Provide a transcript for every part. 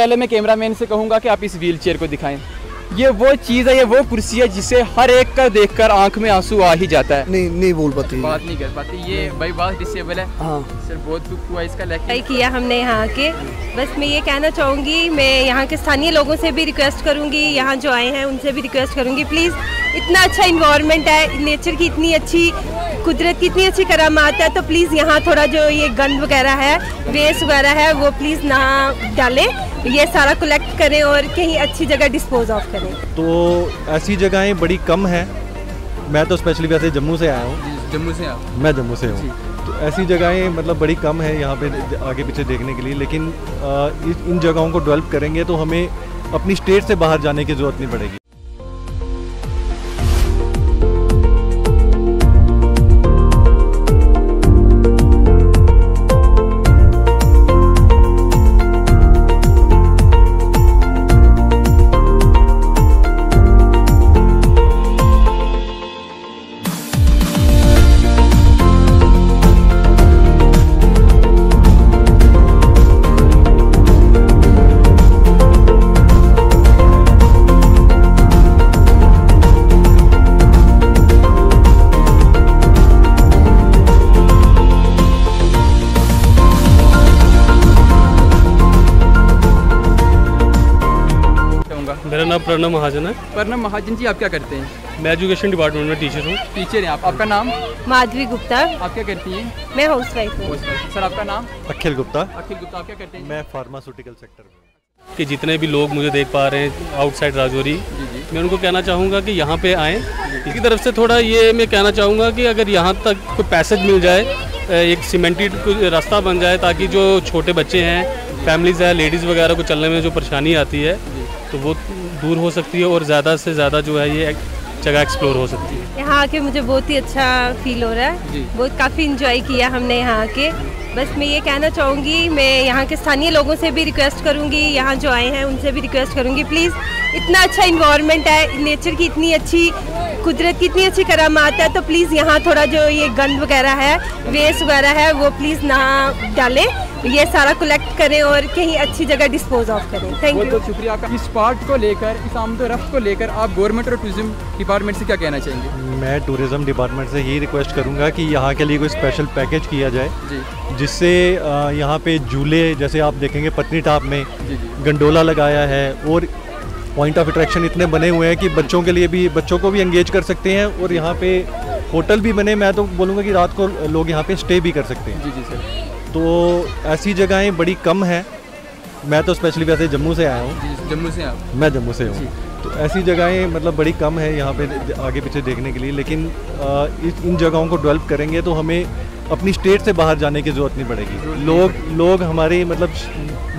पहले मैं कैमरामैन से कहूँगा कि आप इस व्हील चेयर को दिखाएँ। ये वो चीज़ है ये वो कुर्सी है जिसे हर एक का देखकर आँख में आँसू आ ही जाता है। नहीं नहीं बोल पाती। बात नहीं कर पाती ये भाई बात डिसेबल है। हाँ। सर बहुत दुख हुआ इसका लेकिन किया हमने यहाँ के। बस मैं ये कहना चाहूँगी मैं यहाँ के स्थानीय लोगों से भी रिक्वेस्ट करूँगी यहाँ जो आए हैं उनसे भी रिक्वेस्ट करूँगी। प्लीज़ इतना अच्छा इन्वायरमेंट है नेचर की इतनी अच्छी कुदरत की इतनी अच्छी करामात है तो प्लीज़ यहाँ थोड़ा जो ये गंद वगैरह है वेस्ट वगैरह है वो प्लीज़ ना डालें। ये सारा कलेक्ट करें और कहीं अच्छी जगह डिस्पोज ऑफ़ करें। तो ऐसी जगहें बड़ी कम हैं। मैं तो स्पेशली वैसे जम्मू से आया हूँ। जम्मू से आप मैं जम्मू से हूँ। तो ऐसी जगहें मतलब बड़ी कम है यहाँ पे आगे पीछे देखने के लिए लेकिन आ, इन जगहों को डेवलप करेंगे तो हमें अपनी स्टेट से बाहर जाने की ज़रूरत नहीं पड़ेगी। नाम प्रणव महाजन है? परनम महाजन जी आप क्या करते हैं? मैं एजुकेशन डिपार्टमेंट में टीचर हूँ। टीचर हैं आप। आपका नाम? माधवी गुप्ता। आप क्या करती हैं? मैं हाउस वाइफ हूँ सर आपका नाम? अखिल गुप्ता। अखिल गुप्ता आप क्या करते हैं? मैं फार्मास्यूटिकल सेक्टर में कि जितने भी लोग मुझे देख पा रहे हैं आउटसाइड राजौरी मैं उनको कहना चाहूँगा कि यहाँ पे आएँ। इसकी तरफ़ से थोड़ा ये मैं कहना चाहूँगा कि अगर यहाँ तक कोई पैसेज मिल जाए एक सीमेंटेड रास्ता बन जाए ताकि जो छोटे बच्चे हैं फैमिलीज़ है लेडीज़ वगैरह को चलने में जो परेशानी आती है तो वो दूर हो सकती है और ज़्यादा से ज़्यादा जो है ये जगह एक्सप्लोर हो सकती है। यहाँ आके मुझे बहुत ही अच्छा फील हो रहा है। बहुत काफ़ी इंजॉय किया हमने यहाँ आके। बस मैं ये कहना चाहूँगी मैं यहाँ के स्थानीय लोगों से भी रिक्वेस्ट करूँगी यहाँ जो आए हैं उनसे भी रिक्वेस्ट करूँगी। प्लीज़ इतना अच्छा इन्वायरमेंट है नेचर की इतनी अच्छी कुदरत की इतनी अच्छी करामात है तो प्लीज़ यहाँ थोड़ा जो ये गंद वगैरह है वेस्ट वगैरह है वो प्लीज़ ना डालें। ये सारा कलेक्ट करें और कहीं अच्छी जगह डिस्पोज ऑफ़ करें। थैंक यू बहुत शुक्रिया आपका। इस पार्ट को लेकर इस आमद रफ्त को लेकर आप गवर्नमेंट और टूरिज़्म डिपार्टमेंट से क्या कहना चाहेंगे? मैं टूरिज़्म डिपार्टमेंट से यही रिक्वेस्ट करूँगा कि यहाँ के लिए कोई स्पेशल पैकेज किया जाए जी। जिससे यहाँ पे झूले जैसे आप देखेंगे पत्नी टाप में गंडोला लगाया है और पॉइंट ऑफ़ अट्रैक्शन इतने बने हुए हैं कि बच्चों के लिए भी बच्चों को भी एंगेज कर सकते हैं और यहाँ पे होटल भी बने। मैं तो बोलूँगा कि रात को लोग यहाँ पे स्टे भी कर सकते हैं। जी जी सर। तो ऐसी जगहें बड़ी कम हैं। मैं तो स्पेशली वैसे जम्मू से आया हूँ। जम्मू से आप? मैं जम्मू से हूँ। तो ऐसी जगहें मतलब बड़ी कम है यहाँ पे आगे पीछे देखने के लिए लेकिन इस इन जगहों को डेवलप करेंगे तो हमें अपनी स्टेट से बाहर जाने की ज़रूरत नहीं पड़ेगी। लोग लोग हमारे मतलब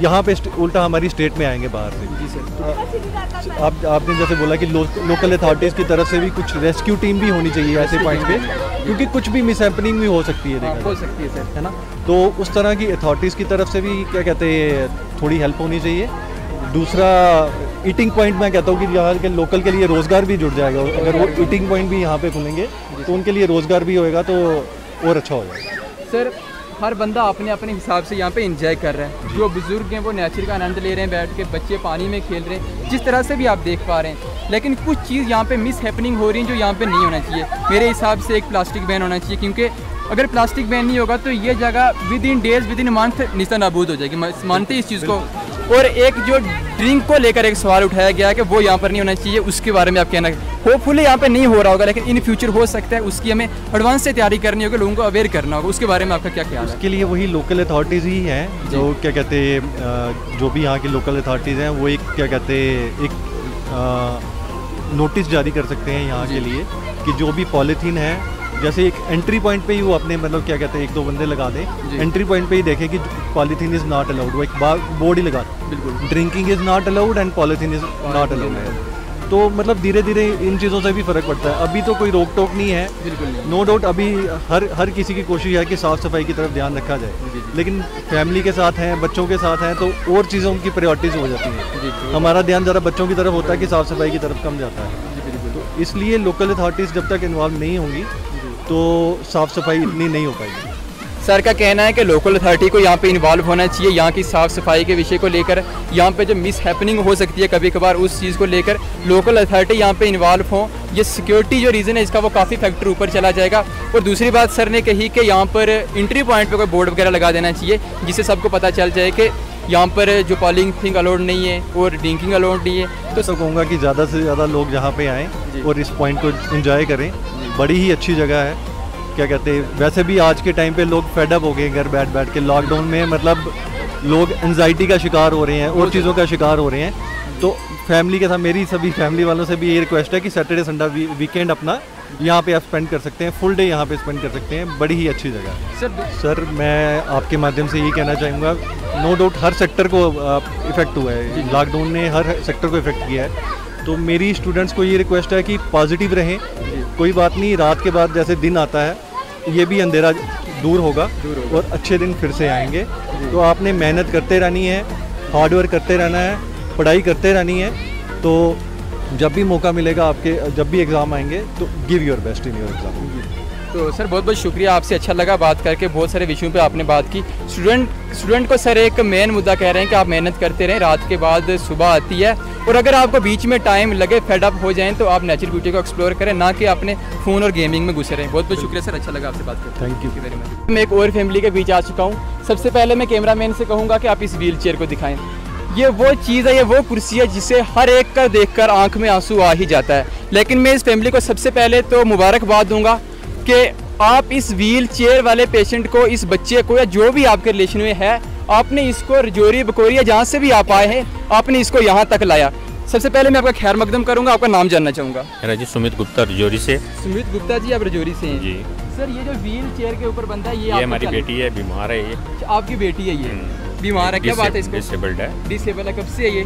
यहाँ पे उल्टा हमारी स्टेट में आएँगे बाहर से। जी आप आपने जैसे बोला कि लो, लोकल अथॉरिटीज़ की तरफ़ से भी कुछ रेस्क्यू टीम भी होनी चाहिए ऐसे पॉइंट पे। क्योंकि कुछ भी मिस भी हो सकती है हाँ, देखा हो सकती है सर है ना? तो उस तरह की अथॉरिटीज़ की तरफ़ से भी क्या कहते हैं थोड़ी हेल्प होनी चाहिए। दूसरा ईटिंग पॉइंट मैं कहता हूँ कि यहाँ के लोकल के लिए रोज़गार भी जुड़ जाएगा। अगर वो ईटिंग पॉइंट भी यहाँ पे खुलेंगे तो उनके लिए रोज़गार भी होएगा तो और अच्छा हो जाएगा। सर हर बंदा अपने अपने हिसाब से यहाँ पे इंजॉय कर रहा है। जो बुज़ुर्ग हैं वो नेचर का आनंद ले रहे हैं बैठ के बच्चे पानी में खेल रहे हैं। जिस तरह से भी आप देख पा रहे हैं। लेकिन कुछ चीज़ यहाँ पे मिस हैपनिंग हो रही है जो यहाँ पे नहीं होना चाहिए। मेरे हिसाब से एक प्लास्टिक बैन होना चाहिए क्योंकि अगर प्लास्टिक बैन नहीं होगा तो ये जगह within days within month निशा नाबूद हो जाएगी। मानते इस चीज़ को। और एक जो ड्रिंक को लेकर एक सवाल उठाया गया है कि वो यहाँ पर नहीं होना चाहिए उसके बारे में आप कहना होपफुली यहाँ पे नहीं हो रहा होगा लेकिन इन फ्यूचर हो सकता है उसकी हमें एडवांस से तैयारी करनी होगी लोगों को अवेयर करना होगा उसके बारे में आपका क्या ख्याल है? उसके लिए वही लोकल अथॉरिटीज़ ही हैं जो। क्या कहते हैं जो भी यहाँ की लोकल अथॉरिटीज़ हैं वो एक क्या कहते हैं एक नोटिस जारी कर सकते हैं यहाँ के लिए कि जो भी पॉलीथीन है जैसे एक एंट्री पॉइंट पे ही वो अपने मतलब क्या कहते हैं एक दो बंदे लगा दें। एंट्री पॉइंट पे ही देखें कि पॉलीथीन इज़ नॉट अलाउड वो एक बोर्ड ही लगा बिल्कुल। Drinking is not allowed and polythene is not allowed तो मतलब धीरे धीरे इन चीज़ों से भी फ़र्क पड़ता है। अभी तो कोई रोक टोक नहीं है। बिल्कुल नो डाउट अभी हर हर किसी की कोशिश है कि साफ़ सफ़ाई की तरफ़ ध्यान रखा जाए। लेकिन फैमिली के साथ हैं बच्चों के साथ हैं तो और चीज़ों की प्रायोरिटीज़ हो जाती हैं। हमारा ध्यान ज़रा बच्चों की तरफ़ होता है कि साफ़ सफ़ाई की तरफ़ कम जाता है। तो इसलिए लोकल अथॉरिटीज़ जब तक इन्वॉल्व नहीं होंगी तो साफ़ सफ़ाई इतनी नहीं हो पाएगी। सर का कहना है कि लोकल अथॉरिटी को यहाँ पे इन्वॉल्व होना चाहिए यहाँ की साफ़ सफ़ाई के विषय को लेकर। यहाँ पे जो मिस हैपनिंग हो सकती है कभी कभार उस चीज़ को लेकर। लोकल अथॉरिटी यहाँ पे इन्वॉल्व हो। ये सिक्योरिटी जो रीज़न है इसका वो काफ़ी फैक्टर ऊपर चला जाएगा। और दूसरी बात सर ने कही कि यहाँ पर इंट्री पॉइंट पर कोई बोर्ड वगैरह लगा देना चाहिए जिससे सबको पता चल जाए कि यहाँ पर जो पॉलिंग थिंग अलाउड नहीं है और ड्रिंकिंग अलाउड नहीं है। तो सब कहूँगा कि ज़्यादा से ज़्यादा लोग यहाँ पर आएँ और इस पॉइंट को इन्जॉय करें। बड़ी ही अच्छी जगह है। क्या कहते हैं वैसे भी आज के टाइम पे लोग फेडअप हो गए घर बैठ बैठ के। लॉकडाउन में मतलब लोग एनजाइटी का शिकार हो रहे हैं और चीज़ों का शिकार हो रहे हैं। तो फैमिली के साथ मेरी सभी फैमिली वालों से भी ये रिक्वेस्ट है कि सैटरडे संडे वीकेंड अपना यहाँ पे आप स्पेंड कर सकते हैं फुल डे यहाँ पे स्पेंड कर सकते हैं। बड़ी ही अच्छी जगह है। सर सर मैं आपके माध्यम से यही कहना चाहूँगा नो डाउट हर सेक्टर को इफ़ेक्ट हुआ है। लॉकडाउन ने हर सेक्टर को इफ़ेक्ट किया है। तो मेरी स्टूडेंट्स को ये रिक्वेस्ट है कि पॉजिटिव रहें। कोई बात नहीं, रात के बाद जैसे दिन आता है, ये भी अंधेरा दूर होगा और अच्छे दिन फिर से आएँगे। तो आपने मेहनत करते रहनी है हार्डवर्क करते रहना है, पढ़ाई करते रहनी है तो जब भी मौका मिलेगा आपके, जब भी एग्ज़ाम आएँगे तो give your best in your exam तो सर बहुत बहुत शुक्रिया आपसे। अच्छा लगा बात करके बहुत सारे विषयों पे आपने बात की। स्टूडेंट स्टूडेंट को सर एक मेन मुद्दा कह रहे हैं कि आप मेहनत करते रहें रात के बाद सुबह आती है। और अगर आपको बीच में टाइम लगे फेडअप हो जाएँ तो आप नेचुरल ब्यूटी को एक्सप्लोर करें ना कि अपने फ़ोन और गेमिंग में घुसे रहें। बहुत बहुत शुक्रिया सर अच्छा लगा आपसे बात करते थैंक यू वेरी मच मैं एक और फैमिली के बीच आ चुका हूँ। सबसे पहले मैं कैमरा मैन से कहूँगा कि आप इस व्हील को दिखाएँ। ये वो चीज़ है ये वो कुर्सी है जिसे हर एक का देखकर आँख में आँसू आ ही जाता है। लेकिन मैं इस फैमिली को सबसे पहले तो मुबारकबाद दूँगा। कि आप इस व्हील चेयर वाले पेशेंट को इस बच्चे को या जो भी आपके रिलेशन में है आपने इसको रजौरी बकोरिया जहाँ से भी आप आए हैं आपने इसको यहाँ तक लाया। सबसे पहले मैं आपका खैर मकदम करूँगा आपका नाम जानना चाहूँगा। मेरा जी सुमित गुप्ता रजौरी से। सुमित गुप्ता जी आप रजौरी से हैं? जी। सर ये जो व्हील चेयर के ऊपर बंदा है ये, ये हमारी बेटी है बीमार है ये। आपकी बेटी है ये? हम्म। बीमार है क्या बात है इसको? डिसेबल्ड है। डिसेबल है कब से है ये?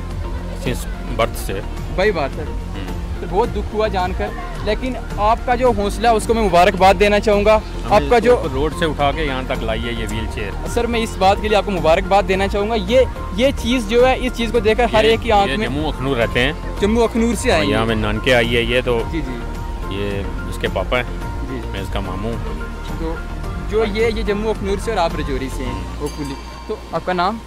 बर्थ से। वही बात है। हम्म। तो बहुत दुख हुआ जानकर। लेकिन आपका जो हौसला उसको मैं मुबारकबाद देना चाहूँगा। आपका जो रोड से उठा के यहाँ तक लाई है ये व्हील चेयर सर मैं इस बात के लिए आपको मुबारकबाद देना चाहूँगा। ये ये चीज़ जो है इस चीज़ को देखकर हर एक की आँख में जम्मू अखनूर रहते हैं। जम्मू अखनूर से आए यहाँ में नानके आई है ये तो जी जी। ये इसके पापा हैं। जी। मैं इसका मामू तो जो ये ये जम्मू अखनूर से और आप रजौरी से हैं होपफुली तो आपका नाम?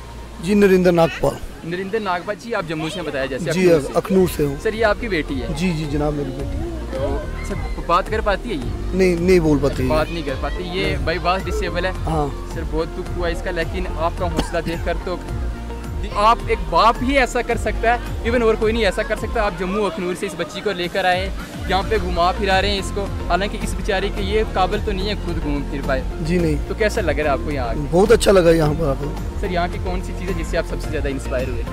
जी नरेंद्र नागपाल। नरेंद्र नागपाल जी आप जम्मू से बताया जैसे जी अखनूर से। हूँ। सर ये आपकी बेटी है? जी जी जनाब मेरी बेटी तो सर बात कर पाती है ये? नहीं नहीं बोल पाती है। बात नहीं कर पाती। ये भाई बात डिसेबल है। हाँ। सर बहुत दुख हुआ इसका लेकिन आपका हौसला देखकर तो आप एक बाप ही ऐसा कर सकता है इवन और कोई नहीं ऐसा कर सकता आप जम्मू अखनूर से इस बच्ची को लेकर आए यहाँ पे घुमा फिरा रहे हैं इसको हालाँकि इस बेचारी के ये काबिल तो नहीं है खुद घूम फिर पाए। जी नहीं। तो कैसा लग रहा है आपको यहाँ बहुत अच्छा लगा यहाँ पर आपको। सर यहाँ की कौन सी चीज़ है जिससे आप सबसे ज़्यादा इंस्पायर हुए?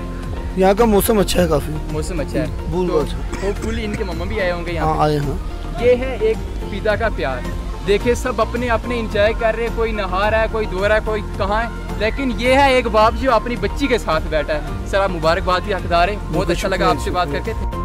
यहाँ का मौसम अच्छा है काफ़ी। मौसम अच्छा है। बहुत तो अच्छा। होपफुली इनके मम्मा भी आए होंगे यहाँ हाँ आए हैं। ये है एक पिता का प्यार। देखिए सब अपने अपने इंजॉय कर रहे हैं कोई नहा रहा है कोई धो रहा है कोई कहाँ है। लेकिन ये है एक बाप जो अपनी बच्ची के साथ बैठा है। सर आप मुबारकबाद की हकदार है। बहुत अच्छा लगा आपसे बात करके।